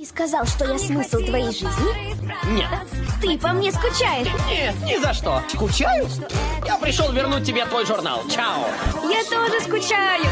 Ты сказал, что я смысл твоей жизни? Нет. Ты по мне скучаешь. Нет, ни за что. Скучаю? Я пришел вернуть тебе твой журнал. Чао. Я тоже скучаю.